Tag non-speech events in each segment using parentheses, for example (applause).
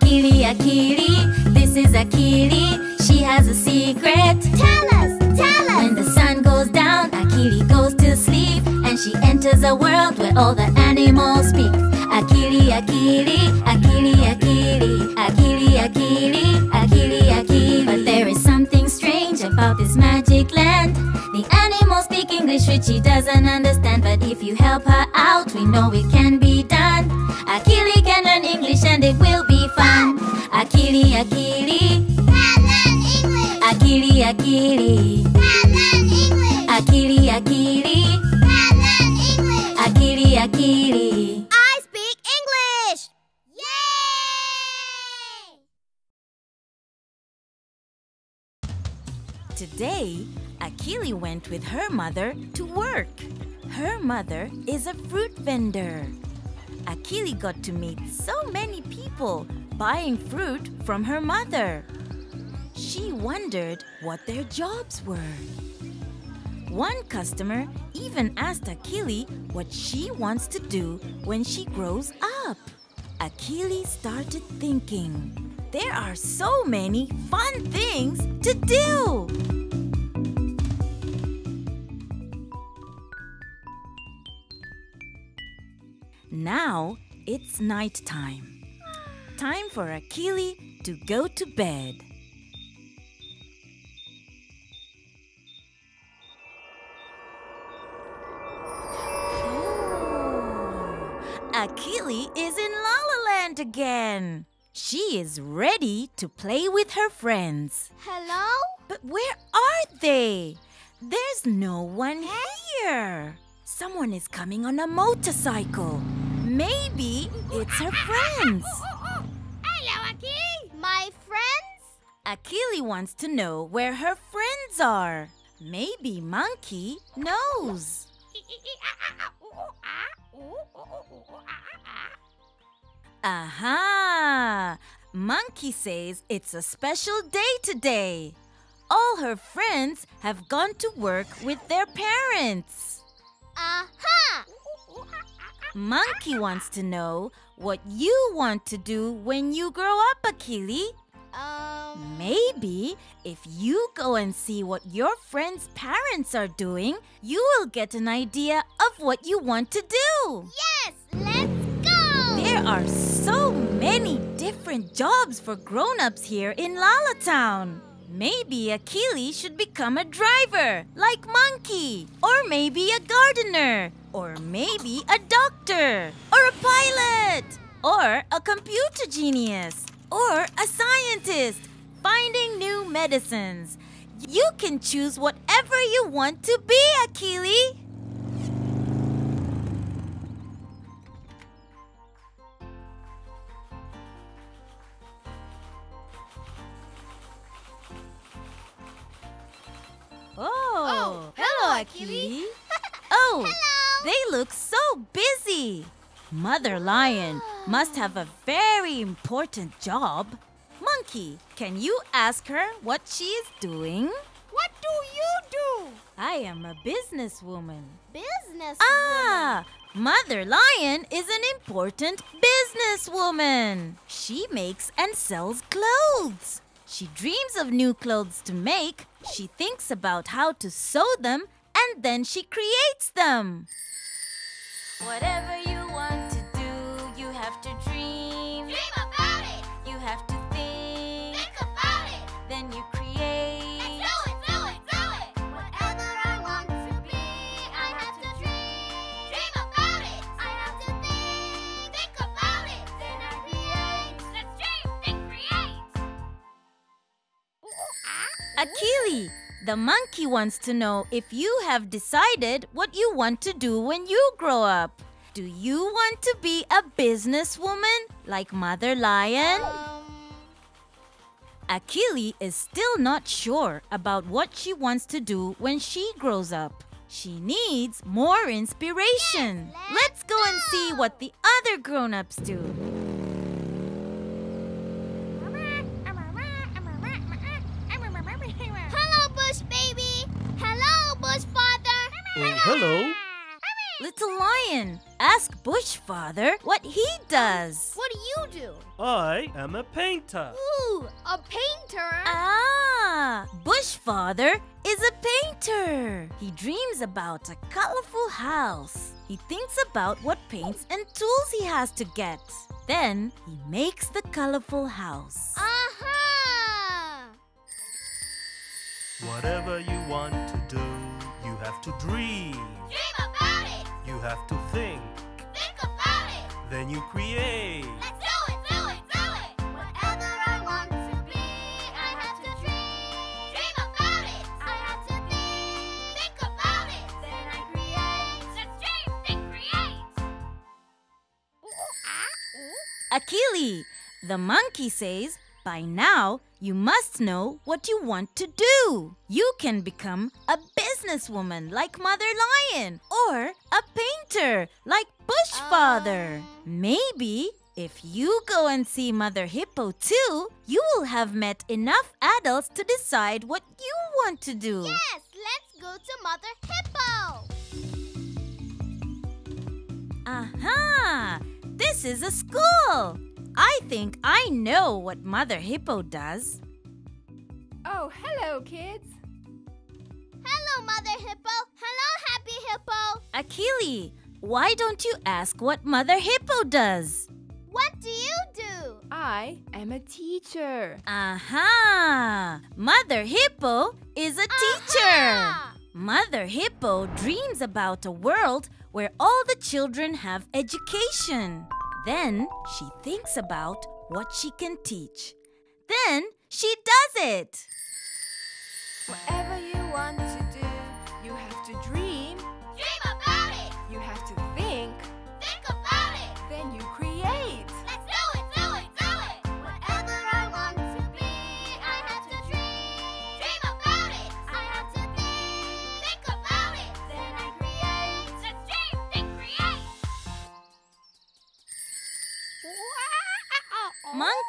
Akili, Akili, this is Akili. She has a secret. Tell us, tell us. When the sun goes down, Akili goes to sleep, and she enters a world where all the animals speak. Akili, Akili, Akili, Akili, Akili, Akili, Akili, Akili. But there is something strange about this magic land. The animals speak English, which she doesn't understand. But if you help her out, we know it can be done. Akili learn English, and it will be fun. Akili, Akili, Can learn English. Akili, Akili. Can learn English. Akili, Akili, Can learn English. Akili, Akili. I speak English. Yay! Today, Akili went with her mother to work. Her mother is a fruit vendor. Akili got to meet so many people buying fruit from her mother. She wondered what their jobs were. One customer even asked Akili what she wants to do when she grows up. Akili started thinking. There are so many fun things to do. Now it's night time. Time for Akili to go to bed. Oh, Akili is in Lala Land again. She is ready to play with her friends. Hello? But where are they? There's no one here. Someone is coming on a motorcycle. Maybe it's her friends. Hello, Aki. My friends? Akili wants to know where her friends are. Maybe Monkey knows. Aha! Monkey says it's a special day today. All her friends have gone to work with their parents. Aha! Monkey wants to know what you want to do when you grow up, Akili. Um. Maybe if you go and see what your friends' parents are doing, you will get an idea of what you want to do. Yes, let's go. There are so many different jobs for grown-ups here in Lala Town. Maybe Akili should become a driver, like Monkey. Or maybe a gardener. Or maybe a doctor. Or a pilot. Or a computer genius. Or a scientist, finding new medicines. You can choose whatever you want to be, Akili. Oh, hello, Akili. (laughs) oh, Hello. they look so busy. Mother Lion must have a very important job. Monkey, can you ask her what she is doing? What do you do? I am a businesswoman. Business. Ah, Mother Lion is an important businesswoman. She makes and sells clothes. She dreams of new clothes to make. She thinks about how to sew them and then she creates them. Whatever you want to do, you have to dream. Akili, the monkey wants to know if you have decided what you want to do when you grow up. Do you want to be a businesswoman like Mother Lion? Akili is still not sure about what she wants to do when she grows up. She needs more inspiration. Yes, let's let's go and see what the other grown-ups do. Hello, Bush baby. Hello, Bush father. Hello. Little lion, ask Bush Father what he does. What do you do? I am a painter. Ooh, a painter. Ah, Bush Father is a painter. He dreams about a colorful house. He thinks about what paints and tools he has to get. Then he makes the colorful house. Aha! Whatever you want to do, you have to dream. Dream about it. You have to think. Think about it. Then you create. Let's do it, do it, do it. Whatever I want to be, I have to dream. Dream about it. I have to think. Think about it. Then I create. Let's dream, think, create. Ooh, ah. Akili, the monkey says, by now you must know what you want to do. You can become a businesswoman like Mother Lion or a painter like Bush ah. Father. Maybe if you go and see Mother Hippo too, you will have met enough adults to decide what you want to do. Yes, let's go to Mother Hippo. Aha! This is a school. I think I know what Mother Hippo does. Oh, hello, kids. Hello, Mother Hippo. Hello, Happy Hippo. Akili, why don't you ask what Mother Hippo does? What do you do? I am a teacher. Aha! Mother Hippo is a teacher. Mother Hippo dreams about a world where all the children have education. Then she thinks about what she can teach. Then she does it.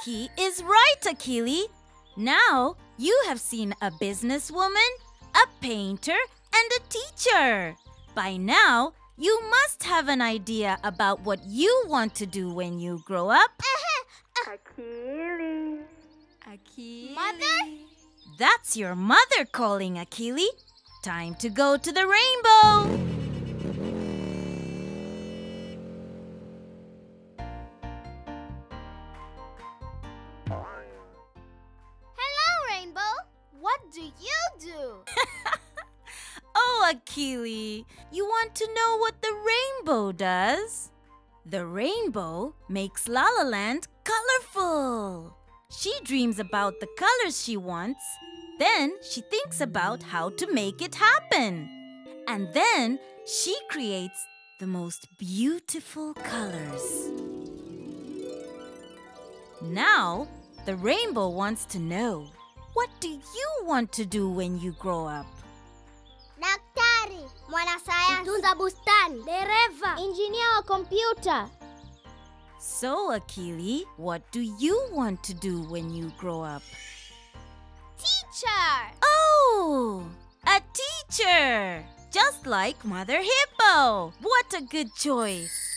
Monkey is right, Akili. Now you have seen a businesswoman, a painter, and a teacher. By now, you must have an idea about what you want to do when you grow up. (laughs) Akili. Mother? That's your mother calling, Akili. Time to go to the rainbow. The rainbow makes Lala Land colorful. She dreams about the colors she wants. Then she thinks about how to make it happen. And then she creates the most beautiful colors. Now, the rainbow wants to know what do you want to do when you grow up? Daktari, mwanasayansi, mtunza bustani, dereva, injinia wa kompyuta. So, Akili, what do you want to do when you grow up? Teacher. Oh, a teacher! Just like Mother Hippo. What a good choice.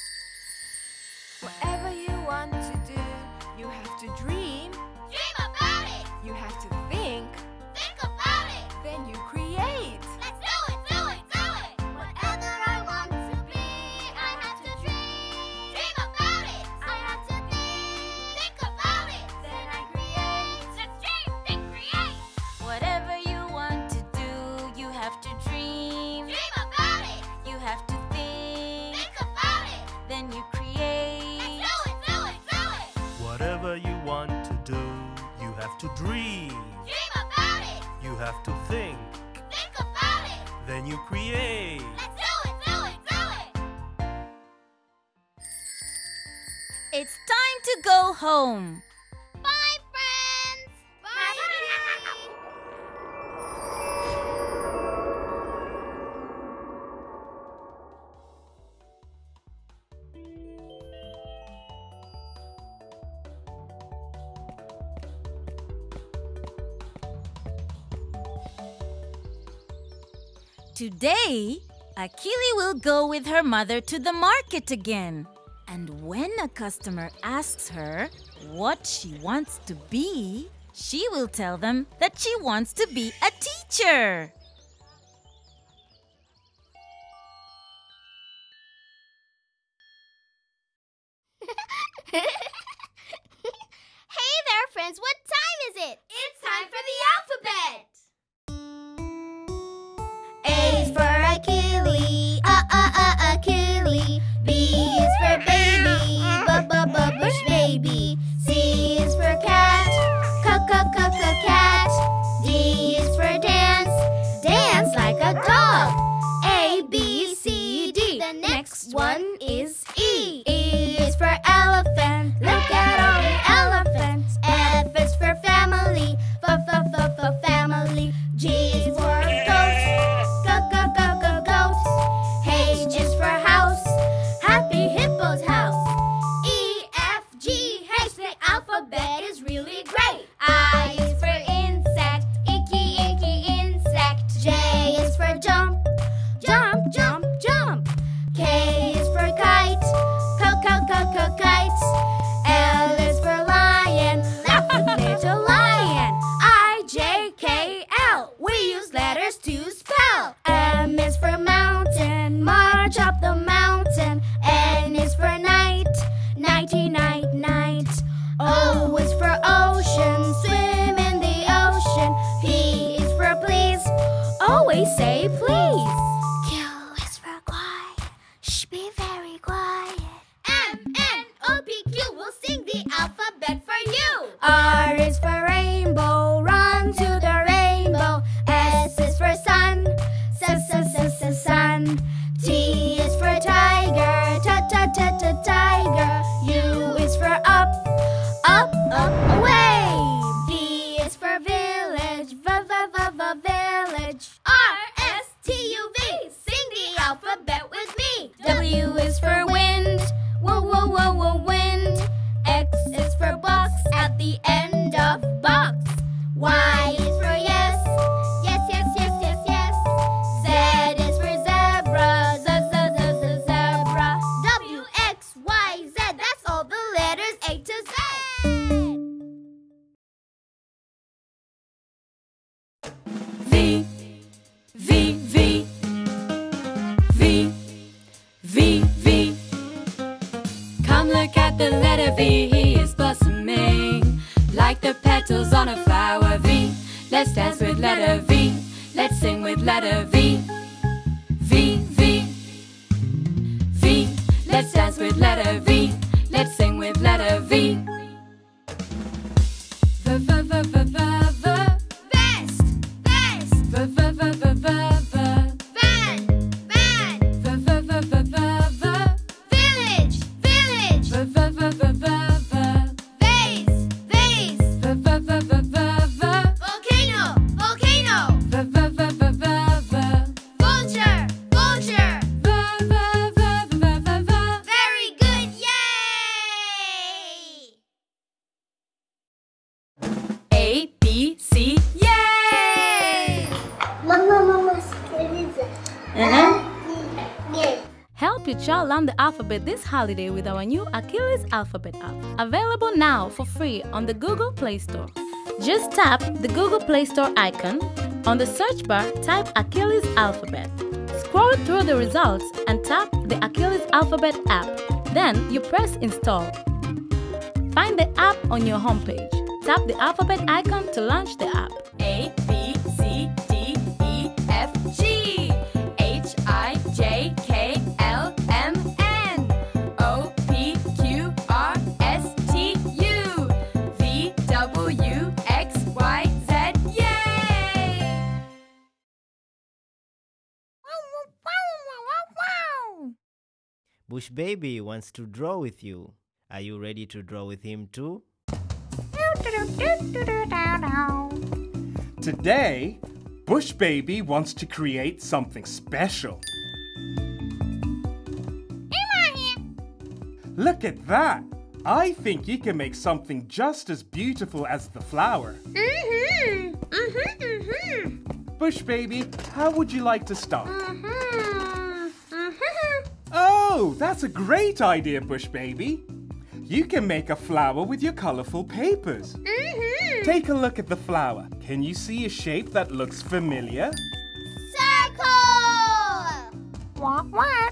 home. Bye, friends. Bye. Today, Akili will go with her mother to the market again. And when a customer asks her what she wants to be, she will tell them that she wants to be a teacher. to spell. with letter V. Let's sing with letter V. Uh-huh. Help your child learn the alphabet this holiday with our new Akili's Alphabet app, available now for free on the Google Play Store. Just tap the Google Play Store icon. On the search bar, type Akili's Alphabet. Scroll through the results and tap the Akili's Alphabet app. Then you press install. Find the app on your homepage. Tap the alphabet icon to launch the app. Bush Baby wants to draw with you. Are you ready to draw with him too? Today, Bush Baby wants to create something special. Look at that! I think you can make something just as beautiful as the flower. Mm-hmm. Mm-hmm, mm-hmm. Bush Baby, how would you like to start? Mm-hmm. Oh, that's a great idea, Bush Baby. You can make a flower with your colorful papers. Mm-hmm. Take a look at the flower. Can you see a shape that looks familiar? Circle! Wah, wah.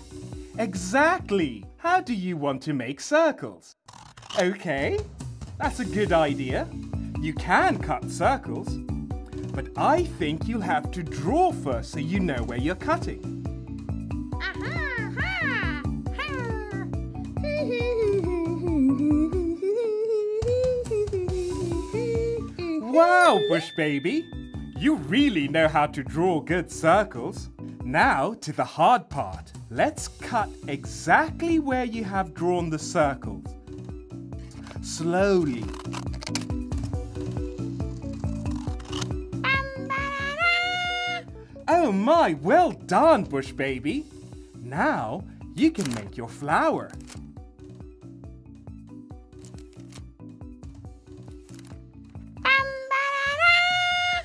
Exactly. How do you want to make circles? Okay, that's a good idea. You can cut circles, but I think you'll have to draw first so you know where you're cutting. Wow, Bush Baby! You really know how to draw good circles. Now to the hard part. Let's cut exactly where you have drawn the circles. Slowly. Oh my, well done, Bush Baby. Now you can make your flower.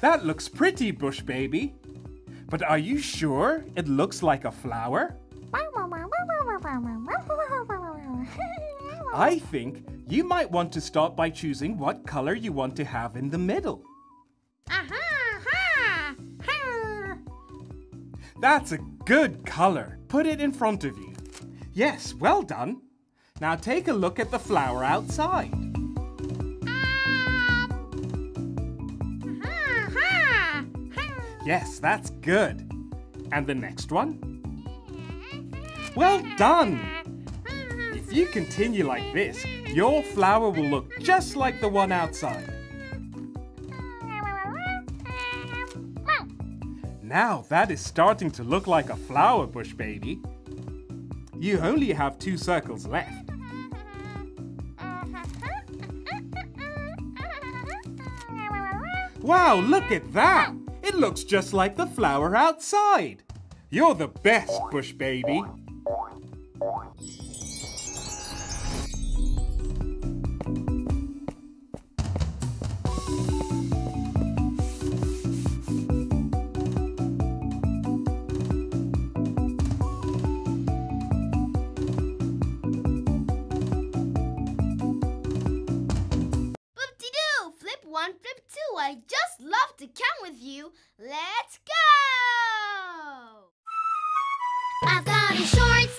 That looks pretty, Bush Baby. But are you sure it looks like a flower? I think you might want to start by choosing what color you want to have in the middle. That's a good color. Put it in front of you. Yes, well done. Now take a look at the flower outside. Yes, that's good. And the next one? Well done! If you continue like this, your flower will look just like the one outside. Now that is starting to look like a flower bush, baby. You only have two circles left. Wow, look at that! It looks just like the flower outside. You're the best, Bush Baby. Let's go! I've got a short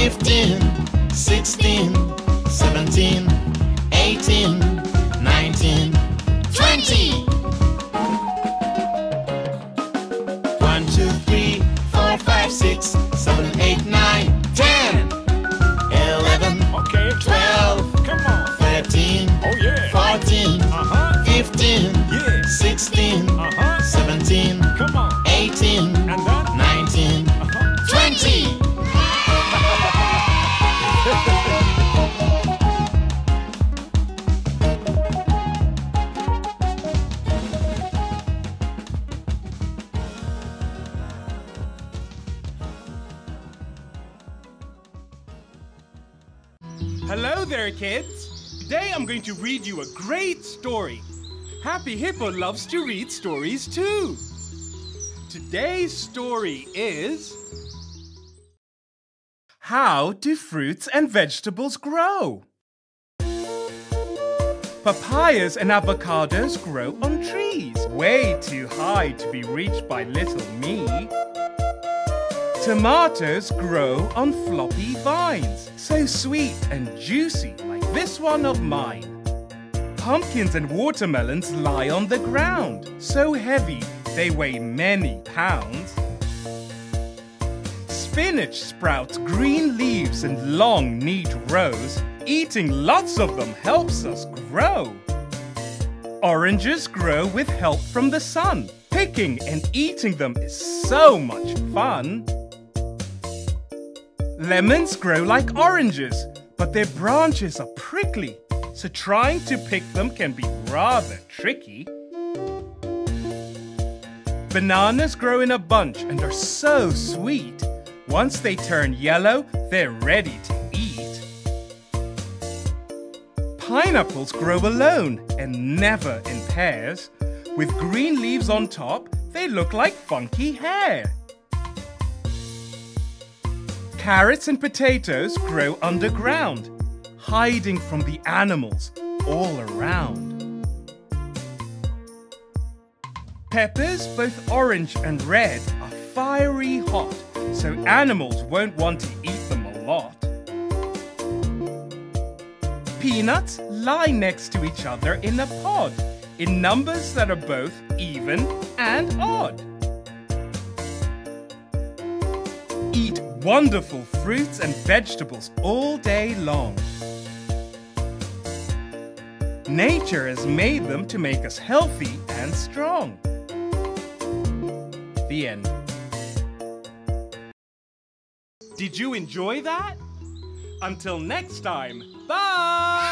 15, 16, 17, 18. Hello there, kids. Today I'm going to read you a great story. Happy Hippo loves to read stories too. Today's story is How do fruits and vegetables grow? Papayas and avocados grow on trees, way too high to be reached by little me. Tomatoes grow on floppy vines, so sweet and juicy like this one of mine. Pumpkins and watermelons lie on the ground, so heavy they weigh many pounds. Spinach sprouts green leaves in long, neat rows. Eating lots of them helps us grow. Oranges grow with help from the sun. Picking and eating them is so much fun. Lemons grow like oranges, but their branches are prickly, so trying to pick them can be rather tricky. Bananas grow in a bunch and are so sweet. Once they turn yellow, they're ready to eat. Pineapples grow alone and never in pairs. With green leaves on top, they look like funky hair. Carrots and potatoes grow underground, hiding from the animals all around. Peppers, both orange and red, are fiery hot, so animals won't want to eat them a lot. Peanuts lie next to each other in a pod, in numbers that are both even and odd. Eat wonderful fruits and vegetables all day long. Nature has made them to make us healthy and strong. The end. Did you enjoy that? Until next time, bye!